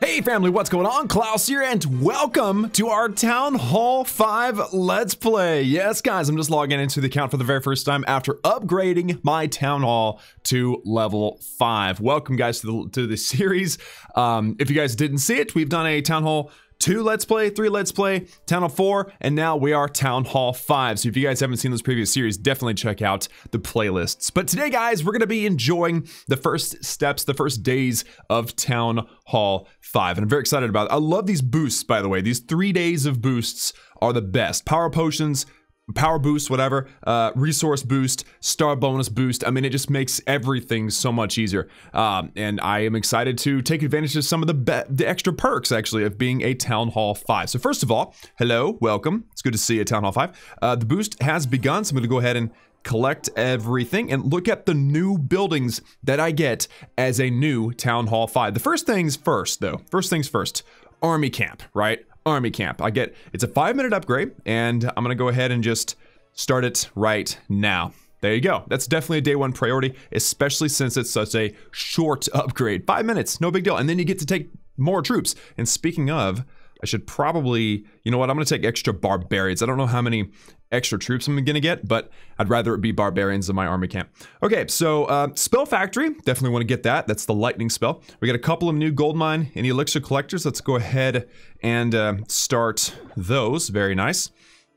Hey family, what's going on? Klaus here, and welcome to our Town Hall 5 Let's Play. Yes, guys, I'm just logging into the account for the very first time after upgrading my Town Hall to level 5. Welcome, guys, to the, to the series. Um, if you guys didn't see it, we've done a Town Hall two Let's Play, three Let's Play, Town Hall 4, and now we are Town Hall 5. So if you guys haven't seen those previous series, definitely check out the playlists. But today, guys, we're going to be enjoying the first steps, the first days of Town Hall 5. And I'm very excited about it. I love these boosts, by the way. These three days of boosts are the best. Power potions, power boost, whatever, uh, resource boost, star bonus boost. I mean, it just makes everything so much easier. Um, and I am excited to take advantage of some of the the extra perks, actually, of being a Town Hall 5. So first of all, hello, welcome. It's good to see you, Town Hall 5. Uh, the boost has begun, so I'm going to go ahead and collect everything and look at the new buildings that I get as a new Town Hall 5. The first things first, though. First things first. Army camp, right? Army camp. I get, it's a five minute upgrade and I'm gonna go ahead and just start it right now. There you go. That's definitely a day one priority, especially since it's such a short upgrade. Five minutes, no big deal. And then you get to take more troops. And speaking of, I should probably, you know what, I'm gonna take extra barbarians. I don't know how many extra troops I'm gonna get, but I'd rather it be barbarians in my army camp. Okay, so uh, Spell Factory, definitely wanna get that. That's the lightning spell. We got a couple of new gold mine and elixir collectors. Let's go ahead and uh, start those, very nice.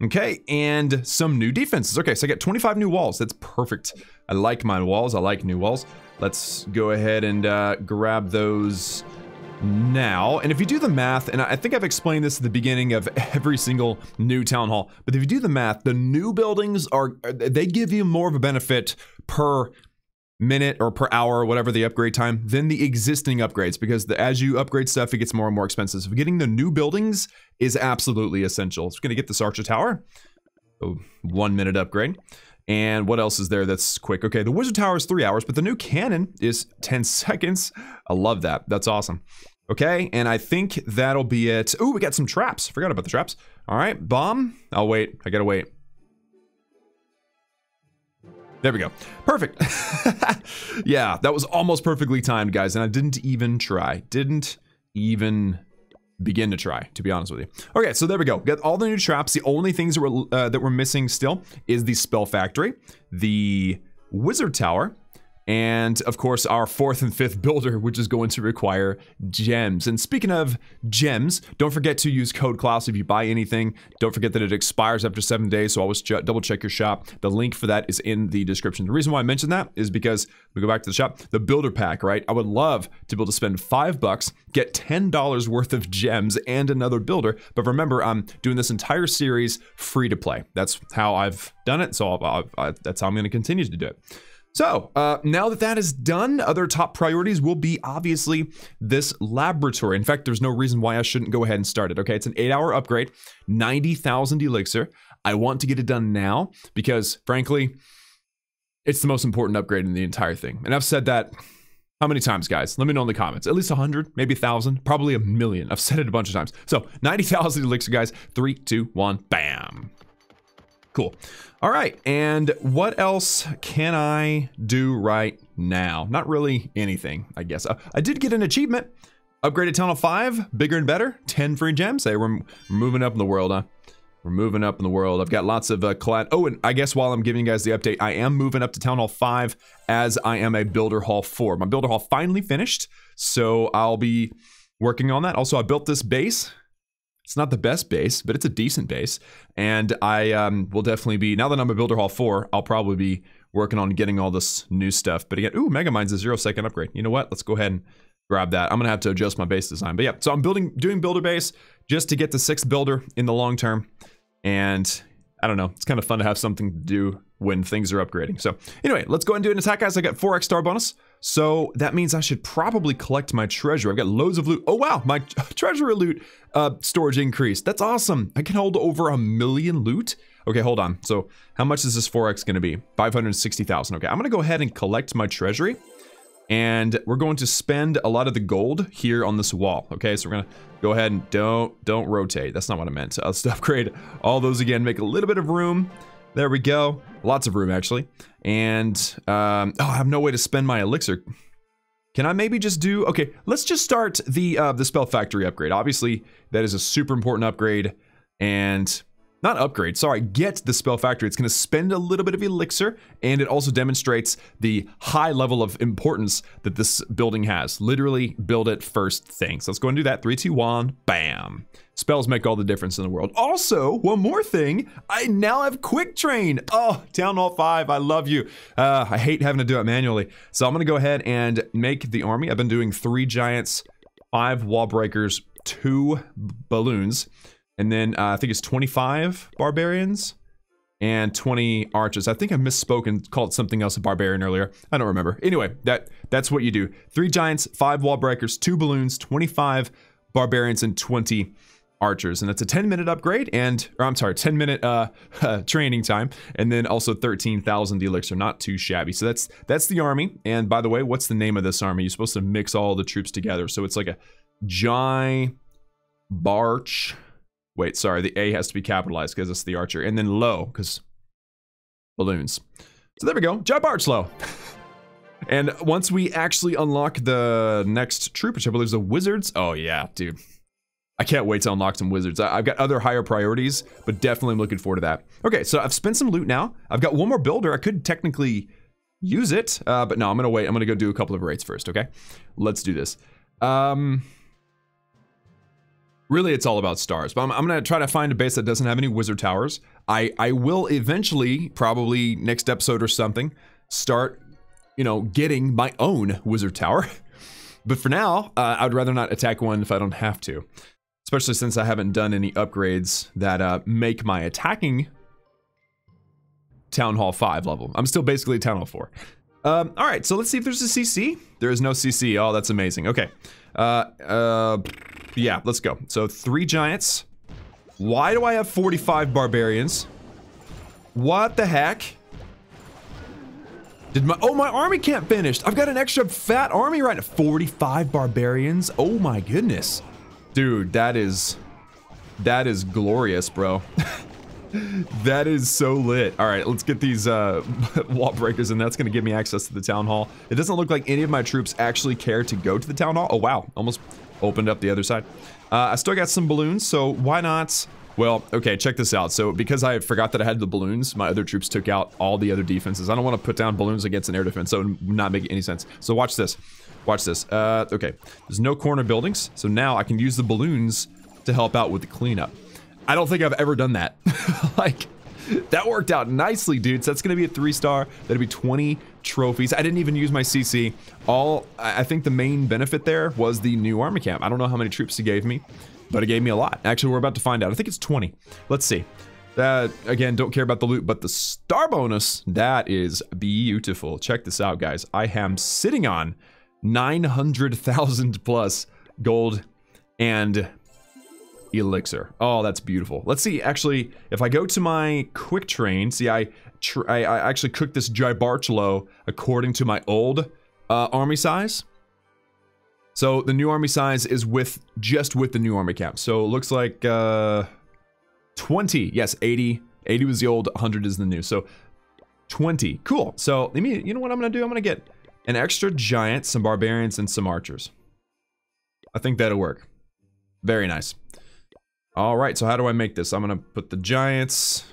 Okay, and some new defenses. Okay, so I got 25 new walls. That's perfect. I like my walls. I like new walls. Let's go ahead and uh, grab those now. And if you do the math, and I think I've explained this at the beginning of every single new town hall, but if you do the math, the new buildings are, uh, they give you more of a benefit per minute or per hour, whatever the upgrade time, than the existing upgrades because the, as you upgrade stuff, it gets more and more expensive. So getting the new buildings is absolutely essential. So we're going to get this Archer Tower, a one minute upgrade. And what else is there that's quick? Okay, the Wizard Tower is three hours, but the new cannon is 10 seconds. I love that. That's awesome. Okay, and I think that'll be it. Oh, we got some traps. Forgot about the traps. All right, bomb. I'll wait. I gotta wait. There we go. Perfect. yeah, that was almost perfectly timed, guys, and I didn't even try. Didn't even begin to try, to be honest with you. Okay, so there we go. Got all the new traps. The only things that we're, uh, that we're missing still is the Spell Factory, the Wizard Tower, and of course our fourth and fifth builder, which is going to require gems. And speaking of gems, don't forget to use code Klaus if you buy anything. Don't forget that it expires after seven days, so always double check your shop. The link for that is in the description. The reason why I mentioned that is because we go back to the shop, the builder pack, right? I would love to be able to spend five bucks, get $10 worth of gems and another builder. But remember, I'm doing this entire series free to play. That's how I've done it. So I'll, I'll, that's how I'm going to continue to do it. So uh, now that that is done, other top priorities will be obviously this laboratory. In fact, there's no reason why I shouldn't go ahead and start it. Okay, it's an eight hour upgrade, 90,000 elixir. I want to get it done now because frankly, it's the most important upgrade in the entire thing. And I've said that how many times, guys? Let me know in the comments. At least 100, maybe 1,000, probably a million. I've said it a bunch of times. So 90,000 elixir, guys. Three, two, one, bam. Cool. All right, and what else can I do right now? Not really anything, I guess. Uh, I did get an achievement. Upgraded Town Hall 5, bigger and better, 10 free gems. Hey, we're, moving up in the world, huh? We're moving up in the world. I've got lots of uh. Oh, and I guess while I'm giving you guys the update, I am moving up to Town Hall 5 as I am a Builder Hall 4. My Builder Hall finally finished, so I'll be working on that. Also, I built this base it's not the best base, but it's a decent base. And I um, will definitely be, now that I'm a Builder Hall 4, I'll probably be working on getting all this new stuff. But again, ooh, Megamine's a zero second upgrade. You know what? Let's go ahead and grab that. I'm gonna have to adjust my base design. But yeah, so I'm building, doing builder base just to get the sixth builder in the long term. And I don't know, it's kind of fun to have something to do when things are upgrading. So anyway, let's go and do an attack, guys. I got 4x star bonus. So that means I should probably collect my treasure. I've got loads of loot. Oh, wow. My treasure loot uh, storage increased. That's awesome. I can hold over a million loot. Okay, hold on. So how much is this 4x going to be? 560,000. Okay, I'm going to go ahead and collect my treasury. And we're going to spend a lot of the gold here on this wall. Okay, so we're going to go ahead and don't don't rotate. That's not what I meant. Let's upgrade all those again. Make a little bit of room. There we go. Lots of room, actually. And, um, oh, I have no way to spend my elixir. Can I maybe just do, okay, let's just start the, uh, the Spell Factory upgrade. Obviously, that is a super important upgrade. And not upgrade, sorry, get the Spell Factory. It's going to spend a little bit of elixir, and it also demonstrates the high level of importance that this building has. Literally, build it first thing. So let's go and do that. Three, two, one, bam. Spells make all the difference in the world. Also, one more thing, I now have Quick Train. Oh, Town Hall 5, I love you. Uh, I hate having to do it manually. So I'm going to go ahead and make the army. I've been doing three giants, five wall breakers, two balloons, and then uh, I think it's 25 barbarians and 20 archers. I think I misspoke and called something else a barbarian earlier. I don't remember. Anyway, that that's what you do. Three giants, five wall breakers, two balloons, 25 barbarians, and 20 archers and it's a 10 minute upgrade and or i'm sorry 10 minute uh training time and then also 13,000 elixir not too shabby so that's that's the army and by the way what's the name of this army you're supposed to mix all the troops together so it's like a Jai Barch wait sorry the a has to be capitalized because it's the archer and then low because balloons so there we go Jai Barchlow and once we actually unlock the next troop which i believe is the wizards oh yeah dude I can't wait to unlock some wizards. I, have got other higher priorities, but definitely I'm looking forward to that. Okay, so I've spent some loot now. I've got one more builder. I could technically use it, uh, but no, I'm gonna wait. I'm gonna go do a couple of raids first, okay? Let's do this. Um, really, it's all about stars, but I'm, I'm gonna try to find a base that doesn't have any wizard towers. I, I will eventually, probably next episode or something, start, you know, getting my own wizard tower. but for now, uh, I'd rather not attack one if I don't have to especially since I haven't done any upgrades that uh, make my attacking Town Hall 5 level. I'm still basically Town Hall 4. Um, all right, so let's see if there's a CC. There is no CC. Oh, that's amazing. Okay. Uh, uh, yeah, let's go. So three giants. Why do I have 45 barbarians? What the heck? Did my- oh, my army camp finished. I've got an extra fat army right now. 45 barbarians. Oh my goodness. Dude, that is... That is glorious, bro. that is so lit. All right, let's get these uh, wall breakers, and that's going to give me access to the town hall. It doesn't look like any of my troops actually care to go to the town hall. Oh, wow. Almost opened up the other side. Uh, I still got some balloons, so why not... Well, okay, check this out. So because I forgot that I had the balloons, my other troops took out all the other defenses. I don't want to put down balloons against an air defense, so not making any sense. So watch this. Watch this. Uh, okay, there's no corner buildings, so now I can use the balloons to help out with the cleanup. I don't think I've ever done that. like, that worked out nicely, dudes. That's gonna be a three star. That'd be 20 trophies. I didn't even use my CC. All, I think the main benefit there was the new army camp. I don't know how many troops he gave me, but it gave me a lot. Actually, we're about to find out. I think it's 20. Let's see. That, again, don't care about the loot, but the star bonus, that is beautiful. Check this out, guys. I am sitting on 900,000 plus gold and elixir. Oh, that's beautiful. Let's see, actually, if I go to my quick train, see, I, I, I, actually cooked this Jai Barchlow according to my old uh, army size. So the new army size is with, just with the new army camp. So it looks like uh, 20, yes, 80. 80 was the old, 100 is the new. So 20, cool. So let me, you know what I'm gonna do? I'm gonna get an extra giant, some barbarians, and some archers. I think that'll work. Very nice. All right, so how do I make this? I'm gonna put the giants,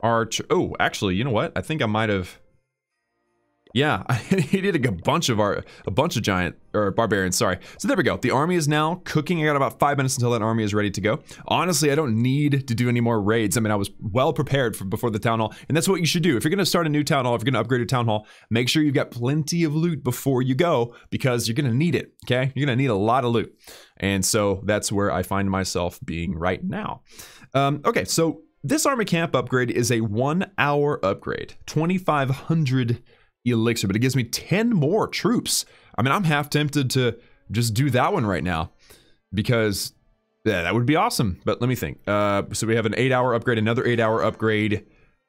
arch. Oh, actually, you know what? I think I might have yeah, he did a bunch of our a bunch of giant or barbarians. Sorry. So there we go. The army is now cooking. I got about five minutes until that army is ready to go. Honestly, I don't need to do any more raids. I mean, I was well prepared for before the town hall, and that's what you should do. If you're going to start a new town hall, if you're going to upgrade your town hall, make sure you've got plenty of loot before you go because you're going to need it. Okay, you're going to need a lot of loot, and so that's where I find myself being right now. Um, okay, so this army camp upgrade is a one-hour upgrade, 2,500 elixir, but it gives me 10 more troops. I mean, I'm half tempted to just do that one right now because yeah, that would be awesome. But let me think. Uh, so we have an eight hour upgrade, another eight hour upgrade.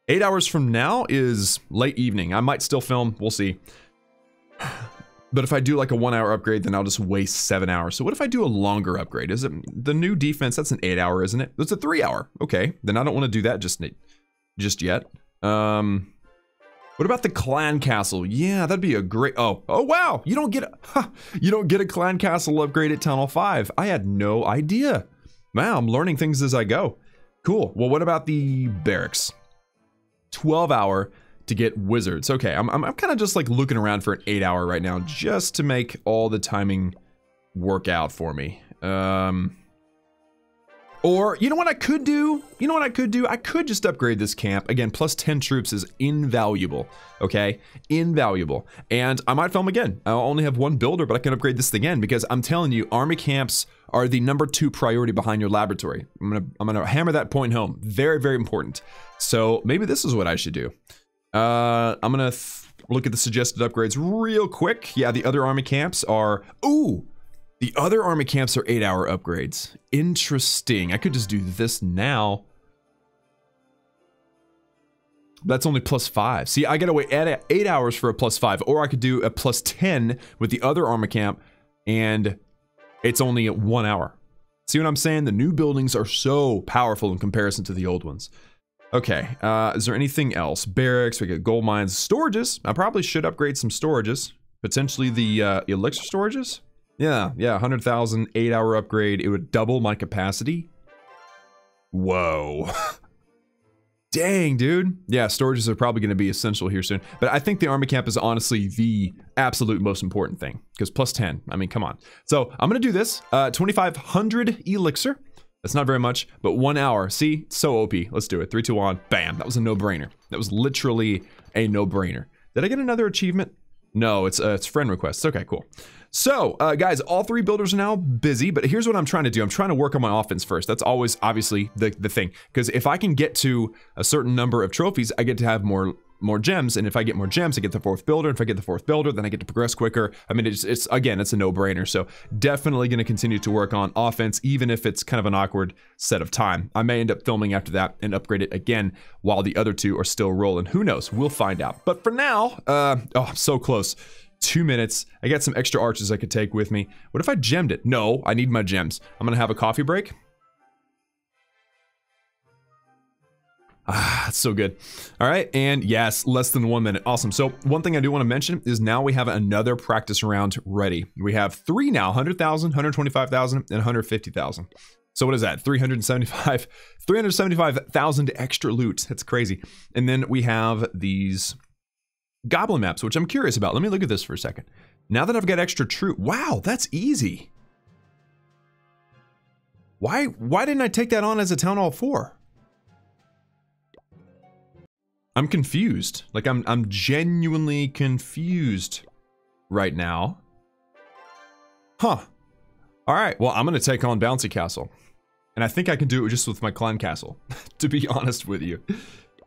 Eight hours from now is late evening. I might still film. We'll see. But if I do like a one hour upgrade, then I'll just waste seven hours. So what if I do a longer upgrade? Is it the new defense? That's an eight hour, isn't it? That's a three hour. Okay. Then I don't want to do that just, just yet. Um, What about the clan castle? Yeah, that'd be a great. Oh, oh wow! You don't get a, you don't get a clan castle upgrade at Town Hall Five. I had no idea. Wow, I'm learning things as I go. Cool. Well, what about the barracks? 12 hour to get wizards. Okay, I'm, I'm, I'm kind of just like looking around for an 8 hour right now just to make all the timing work out for me. Um, or, you know what I could do? You know what I could do? I could just upgrade this camp. Again, plus 10 troops is invaluable, okay? Invaluable. And I might film again. I'll only have one builder, but I can upgrade this again because I'm telling you, army camps are the number two priority behind your laboratory. I'm gonna, I'm gonna hammer that point home. Very, very important. So maybe this is what I should do. Uh, I'm gonna look at the suggested upgrades real quick. Yeah, the other army camps are, ooh, the other army camps are eight hour upgrades. Interesting. I could just do this now. That's only plus five. See, I gotta wait eight hours for a plus five, or I could do a plus 10 with the other army camp, and it's only at one hour. See what I'm saying? The new buildings are so powerful in comparison to the old ones. Okay, uh, is there anything else? Barracks, we got gold mines, storages. I probably should upgrade some storages. Potentially the uh, elixir storages? Yeah, yeah, 100,000, 8 hour upgrade. It would double my capacity. Whoa. Dang, dude. Yeah, storages are probably going to be essential here soon. But I think the army camp is honestly the absolute most important thing. Because plus 10, I mean, come on. So I'm going to do this. Uh, 2,500 elixir. That's not very much, but one hour. See, so OP. Let's do it. Three, two, one. Bam. That was a no-brainer. That was literally a no-brainer. Did I get another achievement? No, it's uh, it's friend requests. Okay, cool. So, uh, guys, all three builders are now busy, but here's what I'm trying to do. I'm trying to work on my offense first. That's always, obviously, the, the thing. Because if I can get to a certain number of trophies, I get to have more more gems, and if I get more gems, I get the fourth builder. If I get the fourth builder, then I get to progress quicker. I mean, it's, it's again, it's a no-brainer. So definitely going to continue to work on offense, even if it's kind of an awkward set of time. I may end up filming after that and upgrade it again while the other two are still rolling. Who knows? We'll find out. But for now, uh, oh, I'm so close two minutes. I got some extra arches I could take with me. What if I gemmed it? No, I need my gems. I'm gonna have a coffee break. Ah, that's so good. All right, and yes, less than one minute. Awesome. So one thing I do want to mention is now we have another practice round ready. We have three now, 100,000, 125,000, and 150,000. So what is that? 375, 375,000 extra loot. That's crazy. And then we have these goblin maps, which I'm curious about. Let me look at this for a second. Now that I've got extra troop, wow, that's easy. Why, why didn't I take that on as a Town Hall 4? I'm confused. Like I'm, I'm genuinely confused right now. Huh. All right, well, I'm gonna take on Bouncy Castle. And I think I can do it just with my clan castle, to be honest with you.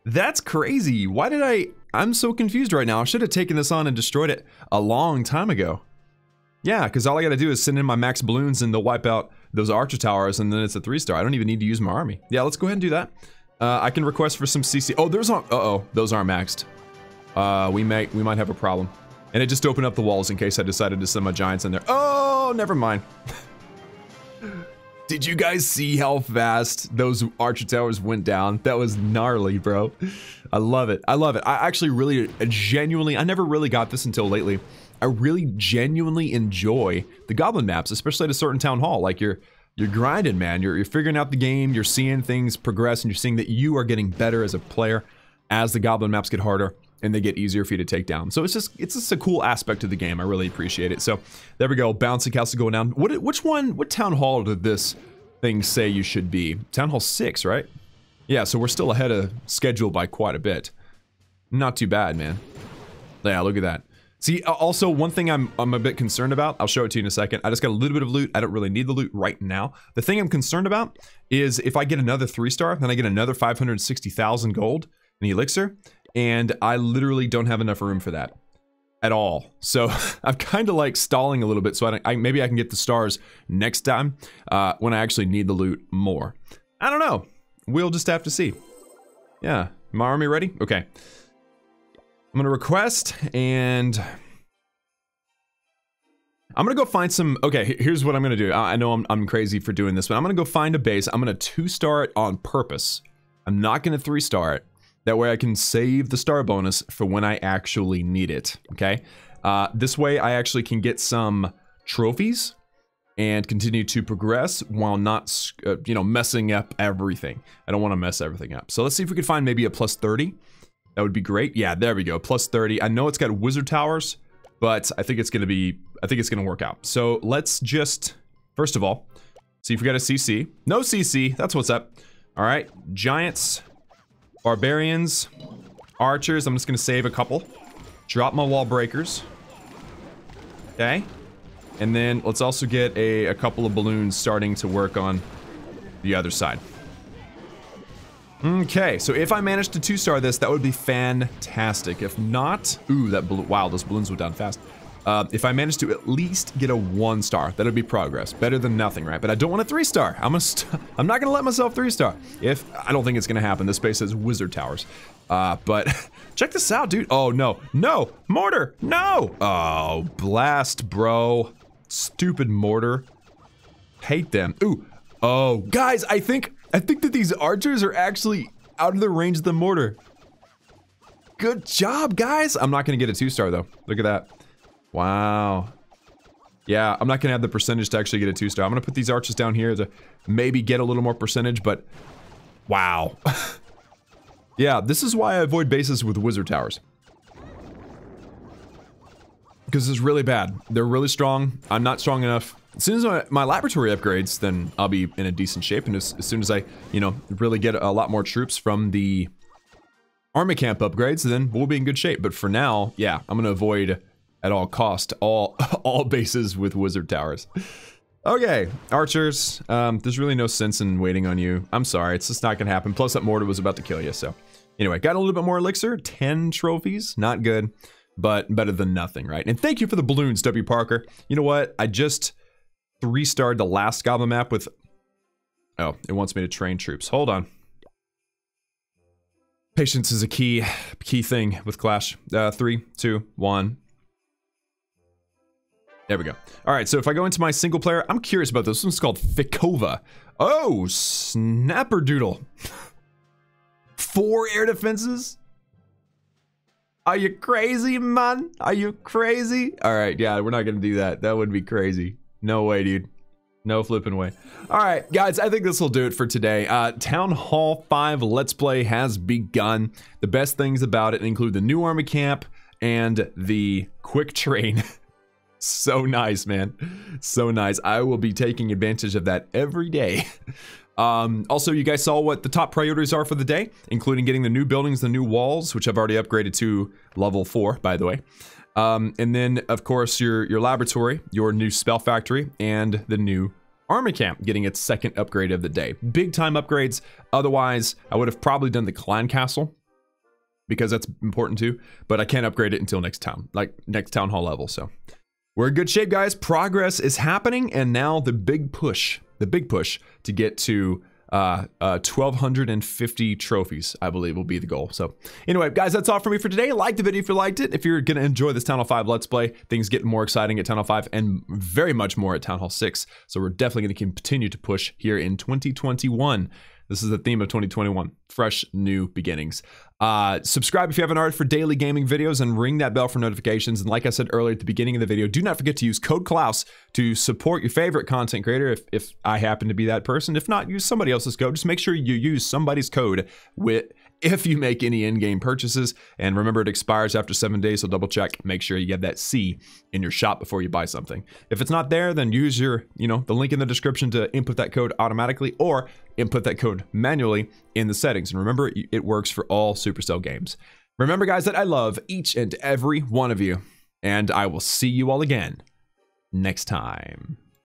That's crazy. Why did I... I'm so confused right now. I should have taken this on and destroyed it a long time ago. Yeah, because all I gotta do is send in my max balloons and they'll wipe out those archer towers and then it's a three star. I don't even need to use my army. Yeah, let's go ahead and do that. Uh, I can request for some CC. Oh, there's not. Uh-oh, those aren't maxed. Uh, we may we might have a problem. And it just opened up the walls in case I decided to send my giants in there. Oh, never mind. Did you guys see how fast those archer towers went down? That was gnarly, bro. I love it. I love it. I actually really, uh, genuinely, I never really got this until lately. I really genuinely enjoy the goblin maps, especially at a certain town hall. Like you're, you're grinding, man. You're, you're figuring out the game. You're seeing things progress, and you're seeing that you are getting better as a player as the goblin maps get harder and they get easier for you to take down. So it's just it's just a cool aspect of the game. I really appreciate it. So there we go. Bouncy castle going down. What which one? What town hall did this thing say you should be? Town hall six, right? Yeah. So we're still ahead of schedule by quite a bit. Not too bad, man. Yeah. Look at that. See, also one thing I'm I'm a bit concerned about. I'll show it to you in a second. I just got a little bit of loot. I don't really need the loot right now. The thing I'm concerned about is if I get another three star, then I get another 560,000 gold in elixir, and I literally don't have enough room for that at all. So I'm kind of like stalling a little bit so I, I, maybe I can get the stars next time uh, when I actually need the loot more. I don't know. We'll just have to see. Yeah. My army ready? Okay. I'm to request and... I'm gonna go find some, okay, here's what I'm gonna do. I know I'm, I'm crazy for doing this, but I'm gonna go find a base. I'm gonna two-star it on purpose. I'm not gonna three-star it. That way I can save the star bonus for when I actually need it, okay? Uh, this way I actually can get some trophies and continue to progress while not, uh, you know, messing up everything. I don't want to mess everything up. So let's see if we can find maybe a plus 30. That would be great. Yeah, there we go. Plus 30. I know it's got wizard towers, but I think it's going to be, I think it's going to work out. So let's just, first of all, see if we got a CC. No CC. That's what's up. All right. Giants, barbarians, archers. I'm just going to save a couple. Drop my wall breakers. Okay. And then let's also get a, a couple of balloons starting to work on the other side. Okay, so if I manage to two-star this, that would be fantastic. If not, ooh, that wow, those balloons went down fast. Uh, if I manage to at least get a one star, that'd be progress. Better than nothing, right? But I don't want a three star. I'm a st I'm not gonna let myself three star. If I don't think it's gonna happen. This space has wizard towers. Uh, but check this out, dude. Oh no, no, mortar, no. Oh, blast, bro. Stupid mortar. Hate them. Ooh. Oh, guys, I think I think that these archers are actually out of the range of the mortar. Good job, guys. I'm not to get a two-star, though. Look at that. Wow. Yeah, I'm not going to have the percentage to actually get a two-star. I'm going to put these arches down here to maybe get a little more percentage, but wow. yeah, this is why I avoid bases with wizard towers. Because it's really bad. They're really strong. I'm not strong enough as soon as my, my, laboratory upgrades, then I'll be in a decent shape. And as, as, soon as I, you know, really get a lot more troops from the army camp upgrades, then we'll be in good shape. But for now, yeah, I'm going to avoid at all cost all all bases with wizard towers. Okay, archers, um, there's really no sense in waiting on you. I'm sorry, it's just not to happen. Plus that mortar was about to kill you, so. Anyway, got a little bit more elixir, 10 trophies, not good, but better than nothing, right? And thank you for the balloons, W. Parker. You know what? I just three-starred the last Goblin map with... Oh, it wants me to train troops. Hold on. Patience is a key key thing with Clash. Uh, three, two, one. There we go. All right, so if I go into my single player, I'm curious about this. This one's called Fikova. Oh, Snapperdoodle. Four air defenses? Are you crazy, man? Are you crazy? All right, yeah, we're not gonna do that. That would be crazy. No way, dude. No flipping way. All right, guys, I think this will do it for today. Uh, Town Hall 5 Let's Play has begun. The best things about it include the new army camp and the quick train. so nice, man. So nice. I will be taking advantage of that every day. Um, also, you guys saw what the top priorities are for the day, including getting the new buildings, the new walls, which I've already upgraded to level 4, by the way. Um, and then, of course, your, your laboratory, your new spell factory, and the new army camp getting its second upgrade of the day. Big time upgrades. Otherwise, I would have probably done the clan castle because that's important too, but I can't upgrade it until next town, like next town hall level. So we're in good shape, guys. Progress is happening, and now the big push, the big push to get to uh, uh, 1,250 trophies, I believe, will be the goal. So, anyway, guys, that's all for me for today. Like the video if you liked it. If you're going to enjoy this Town Hall 5 Let's Play, things get more exciting at Town Hall 5 and very much more at Town Hall 6. So, we're definitely going to continue to push here in 2021. This is the theme of 2021 fresh new beginnings. Uh, subscribe if you haven't already for daily gaming videos and ring that bell for notifications. And like I said earlier at the beginning of the video, do not forget to use code Klaus to support your favorite content creator if, if I happen to be that person. If not, use somebody else's code. Just make sure you use somebody's code with if you make any in-game purchases. And remember, it expires after seven days, so double check. Make sure you get that C in your shop before you buy something. If it's not there, then use your, you know, the link in the description to input that code automatically or input that code manually in the settings. And remember, it works for all Supercell games. Remember, guys, that I love each and every one of you, and I will see you all again next time.